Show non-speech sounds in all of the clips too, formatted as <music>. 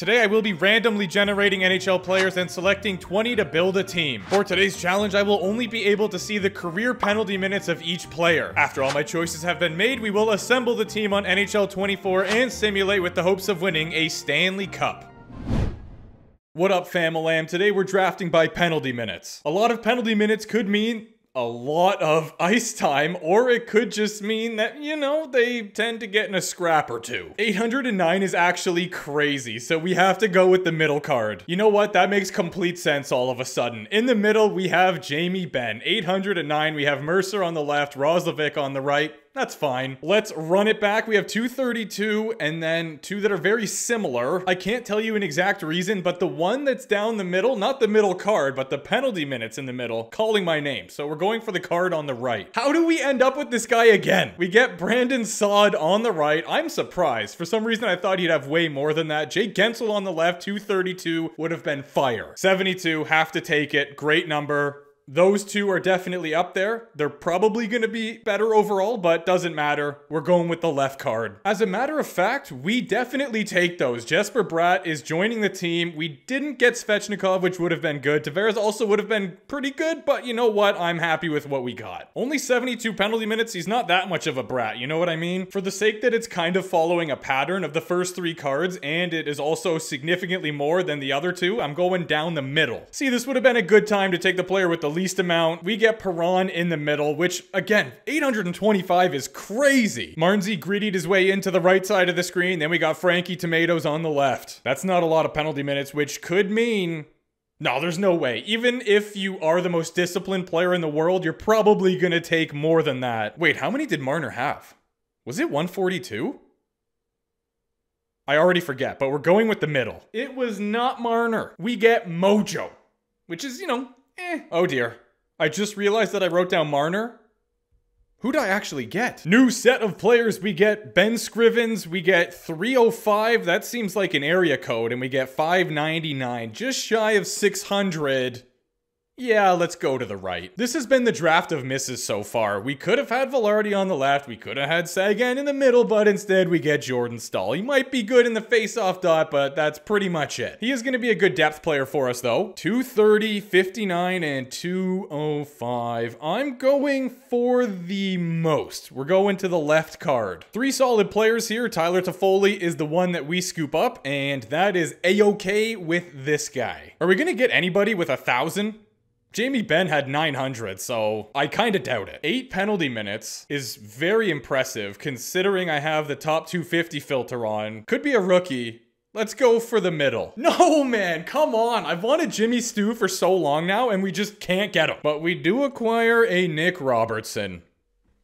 Today I will be randomly generating NHL players and selecting 20 to build a team. For today's challenge, I will only be able to see the career penalty minutes of each player. After all my choices have been made, we will assemble the team on NHL 24 and simulate with the hopes of winning a Stanley Cup. What up, Famalam? Today we're drafting by penalty minutes. A lot of penalty minutes could mean a lot of ice time, or it could just mean that, you know, they tend to get in a scrap or two. 809 is actually crazy, so we have to go with the middle card. You know what? That makes complete sense all of a sudden. In the middle, we have Jamie Benn. 809, we have Mercer on the left, Roslovic on the right. That's fine. Let's run it back. We have 232 and then two that are very similar. I can't tell you an exact reason, but the one that's down the middle, not the middle card, but the penalty minutes in the middle, calling my name. So we're going for the card on the right. How do we end up with this guy again? We get Brandon Saad on the right. I'm surprised. For some reason, I thought he'd have way more than that. Jake Guentzel on the left, 232 would have been fire. 72, have to take it. Great number. Those two are definitely up there. They're probably going to be better overall, but doesn't matter. We're going with the left card. As a matter of fact, we definitely take those. Jesper Bratt is joining the team. We didn't get Svechnikov, which would have been good. Tavares also would have been pretty good, but you know what? I'm happy with what we got. Only 72 penalty minutes. He's not that much of a brat, you know what I mean? For the sake that it's kind of following a pattern of the first three cards, and it is also significantly more than the other two, I'm going down the middle. See, this would have been a good time to take the player with the least amount. We get Perron in the middle, which again, 825 is crazy. Marnsey grittied his way into the right side of the screen. Then we got Frankie Tomatoes on the left. That's not a lot of penalty minutes, which could mean no, there's no way. Even if you are the most disciplined player in the world, you're probably going to take more than that. Wait, how many did Marner have? Was it 142? I already forget, but we're going with the middle. It was not Marner. We get Mojo, which is, you know, Eh. Oh dear. I just realized that I wrote down Marner. Who'd I actually get? New set of players. We get Ben Scrivens. We get 305. That seems like an area code. And we get 599. Just shy of 600. Yeah, let's go to the right. This has been the draft of misses so far. We could have had Vilardi on the left, we could have had Seguin in the middle, but instead we get Jordan Staal. He might be good in the face-off dot, but that's pretty much it. He is going to be a good depth player for us, though. 230, 59, and 205. I'm going for the most. We're going to the left card. Three solid players here. Tyler Toffoli is the one that we scoop up, and that is a-okay with this guy. Are we going to get anybody with a thousand? Jamie Benn had 900, so I kind of doubt it. Eight penalty minutes is very impressive considering I have the top 250 filter on. Could be a rookie. Let's go for the middle. <laughs> No, man, come on. I've wanted Jimmy Stu for so long now, and we just can't get him. But we do acquire a Nick Robertson.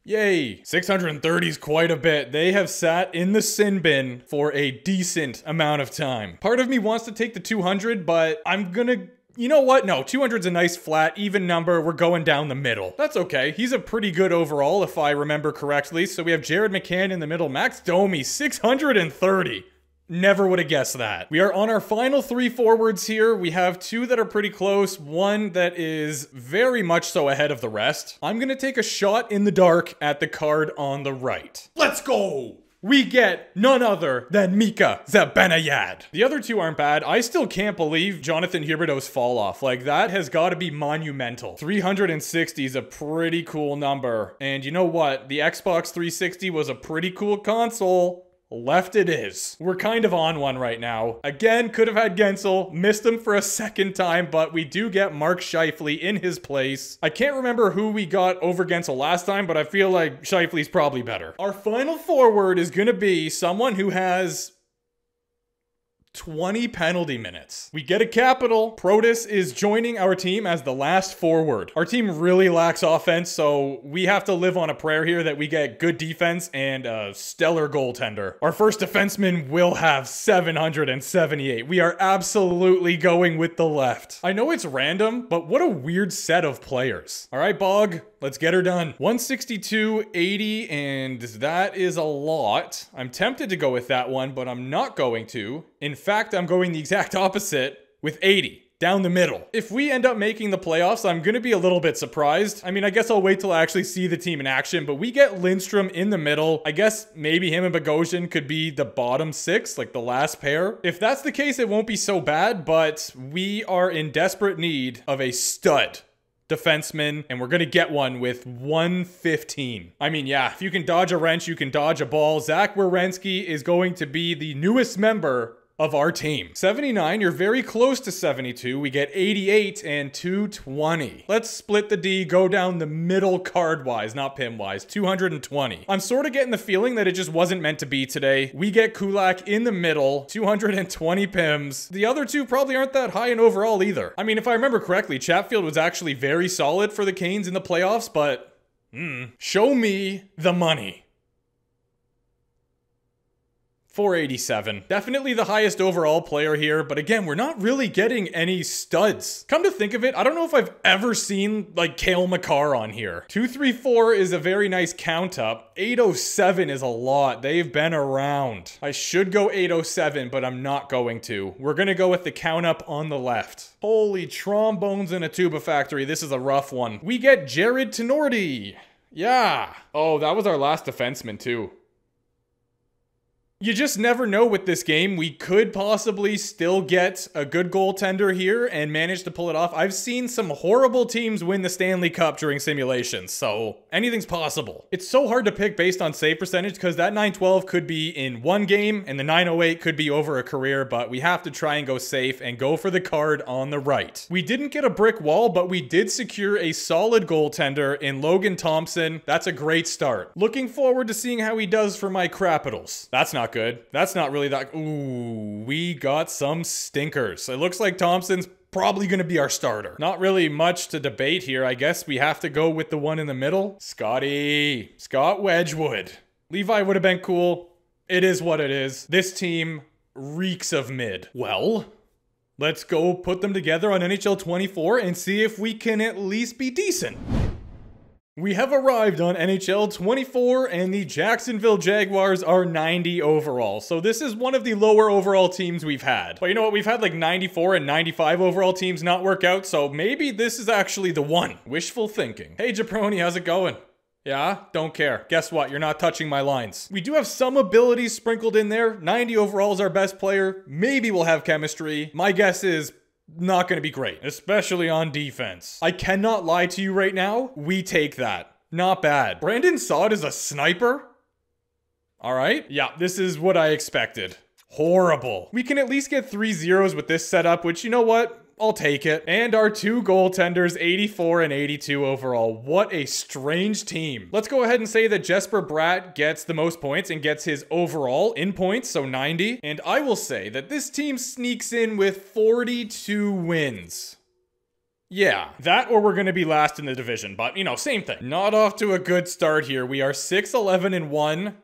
Yay. 630 is quite a bit. They have sat in the sin bin for a decent amount of time. Part of me wants to take the 200, but I'm gonna you know what? No, 200's a nice flat, even number. We're going down the middle. That's okay. He's a pretty good overall, if I remember correctly. So we have Jared McCann in the middle. Max Domi, 630. Never would have guessed that. We are on our final three forwards here. We have two that are pretty close, one that is very much so ahead of the rest. I'm to take a shot in the dark at the card on the right. Let's go! We get none other than Mika Zibanejad. The other two aren't bad. I still can't believe Jonathan Huberdeau's fall off. Like, that has got to be monumental. 360 is a pretty cool number. And you know what? The Xbox 360 was a pretty cool console. Left it is. We're kind of on one right now. Again, could have had Guentzel, missed him for a second time, but we do get Mark Scheifele in his place. I can't remember who we got over Guentzel last time, but I feel like Scheifele's probably better. Our final forward is going to be someone who has 20 penalty minutes. We get a capital. Protas is joining our team as the last forward. Our team really lacks offense, so we have to live on a prayer here that we get good defense and a stellar goaltender. Our first defenseman will have 778. We are absolutely going with the left. I know it's random, but what a weird set of players. All right, Bog, Let's get her done. 162, 80, and that is a lot. I'm tempted to go with that one, but I'm not going to. In fact, I'm going the exact opposite with 80. down the middle. If we end up making the playoffs, I'm going to be a little bit surprised. I mean, I guess I'll wait till I actually see the team in action, but we get Lindstrom in the middle. I guess maybe him and Bogosian could be the bottom six, like the last pair. If that's the case, it won't be so bad, but we are in desperate need of a stud defenseman, and we're going to get one with 115. I mean, yeah, if you can dodge a wrench, you can dodge a ball. Zach Werenski is going to be the newest member of our team. 79, you're very close to 72. We get 88 and 220. Let's split the D, go down the middle card-wise, not pin-wise. 220. I'm sort of getting the feeling that it just wasn't meant to be today. We get Kulak in the middle, 220 pims. The other two probably aren't that high in overall either. I mean, if I remember correctly, Chatfield was actually very solid for the Canes in the playoffs, but... Hmm. Show me the money. 487. Definitely the highest overall player here, but again, we're not really getting any studs. Come to think of it, I don't know if I've ever seen like Cale Makar on here. 234 is a very nice count up. 807 is a lot. They've been around. I should go 807, but I'm not going to. We're gonna go with the count up on the left. Holy trombones in a tuba factory. This is a rough one. We get Jarred Tinordi. Yeah. Oh, that was our last defenseman too. You just never know with this game. We could possibly still get a good goaltender here and manage to pull it off. I've seen some horrible teams win the Stanley Cup during simulations, so anything's possible. It's so hard to pick based on save percentage because that 912 could be in one game and the 908 could be over a career, but we have to try and go safe and go for the card on the right. We didn't get a brick wall, but we did secure a solid goaltender in Logan Thompson. That's a great start. Looking forward to seeing how he does for my Capitals. That's not not good. That's not really that. Ooh, we got some stinkers. It looks like Thompson's probably going to be our starter. Not really much to debate here. I guess we have to go with the one in the middle. Scotty. Scott Wedgewood. Levi would have been cool. It is what it is. This team reeks of mid. Well, let's go put them together on NHL 24 and see if we can at least be decent. We have arrived on NHL 24 and the Jacksonville Jaguars are 90 overall. So this is one of the lower overall teams we've had. But you know what? We've had like 94 and 95 overall teams not work out. So maybe this is actually the one. Wishful thinking. Hey Japroni, how's it going? Yeah, don't care. Guess what? You're not touching my lines. We do have some abilities sprinkled in there. 90 overall is our best player. Maybe we'll have chemistry. My guess is not going to be great, especially on defense. I cannot lie to you right now. We take that. Not bad. Brandon Saad is a sniper? All right. Yeah, this is what I expected. Horrible. We can at least get three zeros with this setup, which, you know what? I'll take it. And our two goaltenders, 84 and 82 overall. What a strange team. Let's go ahead and say that Jesper Bratt gets the most points and gets his overall in points, so 90. And I will say that this team sneaks in with 42 wins. Yeah, that or we're going to be last in the division, but you know, same thing. Not off to a good start here. We are 6 11 and 1.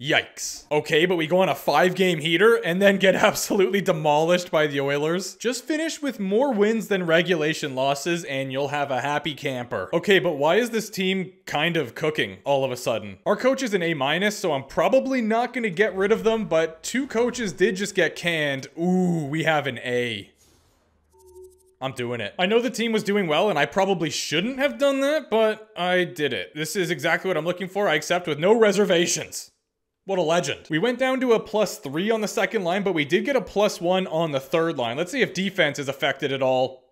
Yikes. Okay, but we go on a five game heater and then get <laughs> absolutely demolished by the Oilers. Just finish with more wins than regulation losses and you'll have a happy camper. Okay, but why is this team kind of cooking all of a sudden? Our coach is an A minus, so I'm probably not going to get rid of them, but two coaches did just get canned. Ooh, we have an A. I'm doing it. I know the team was doing well and I probably shouldn't have done that, but I did it. This is exactly what I'm looking for. I accept with no reservations. What a legend. We went down to a plus three on the second line, but we did get a plus one on the third line. Let's see if defense is affected at all.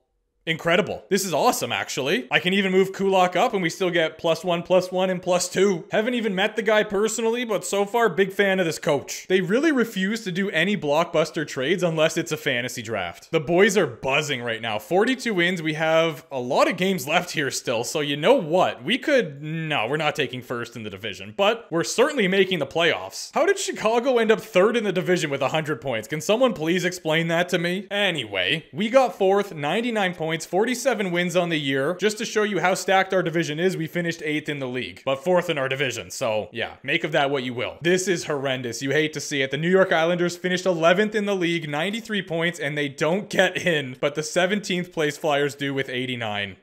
Incredible. This is awesome, actually. I can even move Kulak up and we still get plus one, plus one, and plus two. Haven't even met the guy personally, but so far, big fan of this coach. They really refuse to do any blockbuster trades unless it's a fantasy draft. The boys are buzzing right now. 42 wins. We have a lot of games left here still, so you know what? We could... No, we're not taking first in the division, but we're certainly making the playoffs. How did Chicago end up third in the division with 100 points? Can someone please explain that to me? Anyway, we got fourth, 99 points points, 47 wins on the year. Just to show you how stacked our division is, we finished 8th in the league, but 4th in our division. So yeah, make of that what you will. This is horrendous. You hate to see it. The New York Islanders finished 11th in the league, 93 points, and they don't get in, but the 17th place Flyers do with 89.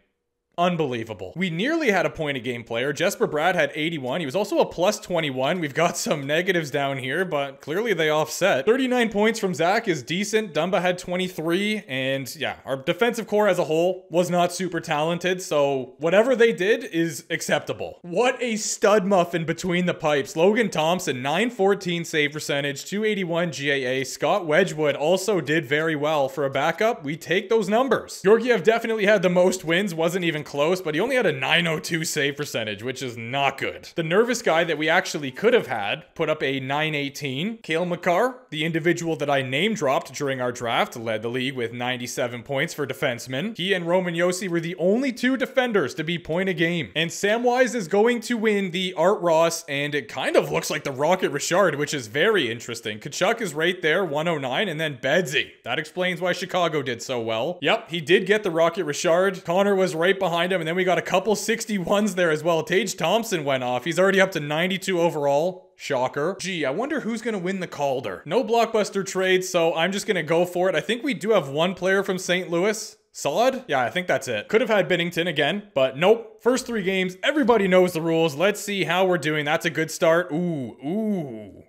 Unbelievable. We nearly had a point a game player. Jesper Bratt had 81. He was also a plus 21. We've got some negatives down here, but clearly they offset. 39 points from Zach is decent. Dumba had 23. And yeah, our defensive core as a whole was not super talented. So whatever they did is acceptable. What a stud muffin between the pipes. Logan Thompson, 914 save percentage, 281 GAA. Scott Wedgewood also did very well. For a backup, we take those numbers. Georgiev definitely had the most wins. Wasn't even close, but he only had a 902 save percentage, which is not good. The nervous guy that we actually could have had put up a 918. Cale Makar, the individual that I name dropped during our draft, led the league with 97 points for defensemen. He and Roman Josi were the only two defenders to be point a game. And Samwise is going to win the Art Ross, and it kind of looks like the Rocket Richard, which is very interesting. Tkachuk is right there, 109, and then Bedsy. That explains why Chicago did so well. Yep, he did get the Rocket Richard. Connor was right behind behind him. And then we got a couple 61s there as well. Tage Thompson went off. He's already up to 92 overall. Shocker. Gee, I wonder who's going to win the Calder. No blockbuster trade, so I'm just going to go for it. I think we do have one player from St. Louis. Solid? Yeah, I think that's it. Could have had Binnington again, but nope. First three games, everybody knows the rules. Let's see how we're doing. That's a good start. Ooh, ooh.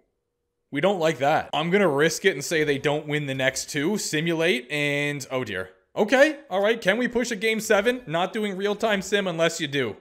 We don't like that. I'm gonna risk it and say they don't win the next two. Simulate and, oh dear. Okay, all right. Can we push a game seven? Not doing real time sim unless you do.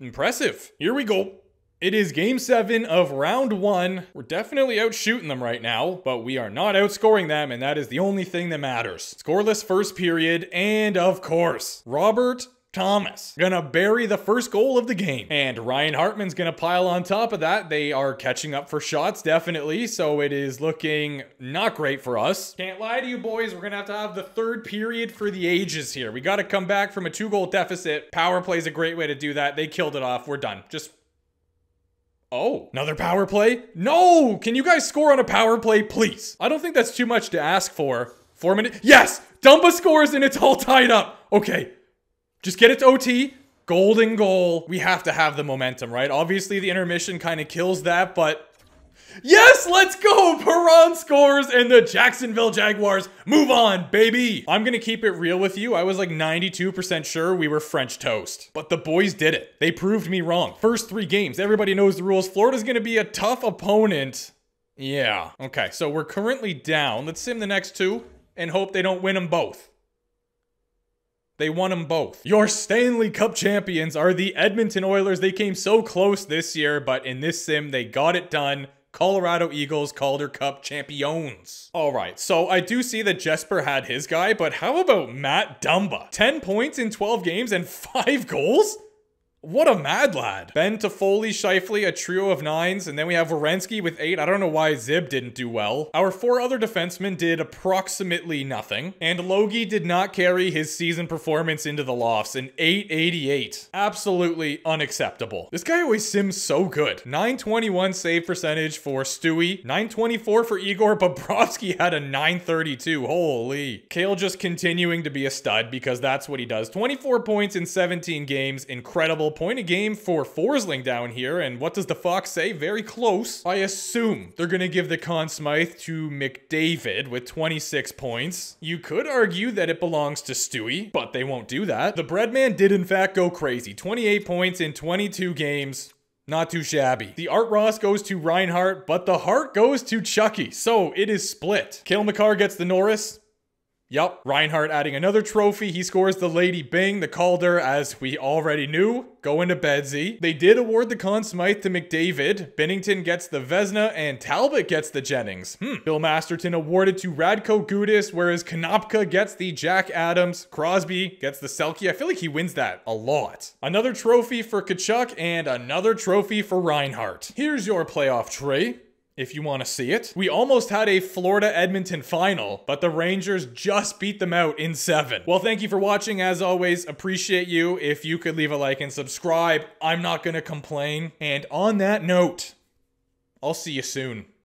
Impressive. Here we go. It is game seven of round one. We're definitely out shooting them right now, but we are not outscoring them, and that is the only thing that matters. Scoreless first period, and of course, Robert Thomas gonna bury the first goal of the game. And Ryan Hartman's gonna pile on top of that. They are catching up for shots, definitely. So it is looking not great for us. Can't lie to you, boys. We're gonna have to have the third period for the ages here. We gotta come back from a two goal deficit. Power play is a great way to do that. They killed it off. We're done. Just Oh, another power play? No! Can you guys score on a power play, please? I don't think that's too much to ask for. Four minutes. Yes! Dumba scores and it's all tied up. Okay, just get it to OT. Golden goal. We have to have the momentum, right? Obviously, the intermission kind of kills that, but Yes, let's go! Perron scores and the Jacksonville Jaguars move on, baby! I'm gonna keep it real with you. I was like 92% sure we were French toast. But the boys did it. They proved me wrong. First three games, everybody knows the rules. Florida's gonna be a tough opponent. Yeah. Okay, so we're currently down. Let's sim the next two and hope they don't win them both. They won them both. Your Stanley Cup champions are the Edmonton Oilers. They came so close this year, but in this sim, they got it done. Colorado Eagles Calder Cup champions. All right, so I do see that Jesper had his guy, but how about Matt Dumba? 10 points in 12 games and 5 goals? What a mad lad. Ben Toffoli, Scheifele, a trio of nines, and then we have Werenski with eight. I don't know why Zib didn't do well. Our four other defensemen did approximately nothing, and Logie did not carry his season performance into the lofts, an 888. Absolutely unacceptable. This guy always sims so good. 921 save percentage for Stewie, 924 for Igor, Bobrovsky <laughs> had a 932. Holy. Cale just continuing to be a stud because that's what he does. 24 points in 17 games, incredible point a game for Forsling down here. And what does the Fox say? Very close. I assume they're going to give the Conn Smythe to McDavid with 26 points. You could argue that it belongs to Stewie, but they won't do that. The Breadman did in fact go crazy. 28 points in 22 games. Not too shabby. The Art Ross goes to Reinhart, but the heart goes to Chucky. So it is split. Cale Makar gets the Norris. Yep, Reinhart adding another trophy. He scores the Lady Byng, the Calder, as we already knew, going to Bedsy. They did award the Conn Smythe to McDavid. Binnington gets the Vezina, and Talbot gets the Jennings. Hmm. Bill Masterton awarded to Radko Gudas, whereas Konopka gets the Jack Adams. Crosby gets the Selke. I feel like he wins that a lot. Another trophy for Tkachuk, and another trophy for Reinhart. Here's your playoff tray if you want to see it. We almost had a Florida Edmonton final, but the Rangers just beat them out in seven. Well, thank you for watching. As always, appreciate you. If you could leave a like and subscribe, I'm not going to complain. And on that note, I'll see you soon.